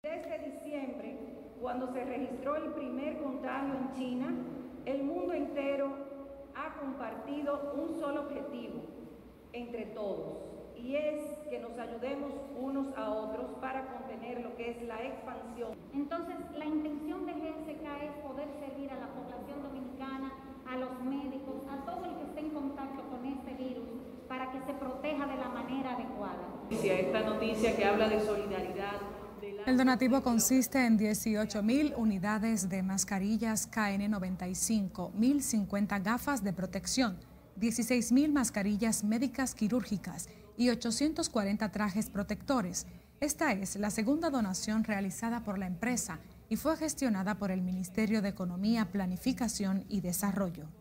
Desde diciembre, cuando se registró el primer contagio en China, el mundo entero ha compartido un solo objetivo entre todos, y es que nos ayudemos unos a otros para contener lo que es la expansión. Entonces, la intención de GSK es poder servir a la población dominicana, a los médicos, a todo el que esté en contacto con este virus, para que se proteja de la manera adecuada. Esta noticia que habla de solidaridad el donativo consiste en 18.000 unidades de mascarillas KN95, 1.050 gafas de protección, 16.000 mascarillas médicas quirúrgicas y 840 trajes protectores. Esta es la segunda donación realizada por la empresa y fue gestionada por el Ministerio de Economía, Planificación y Desarrollo.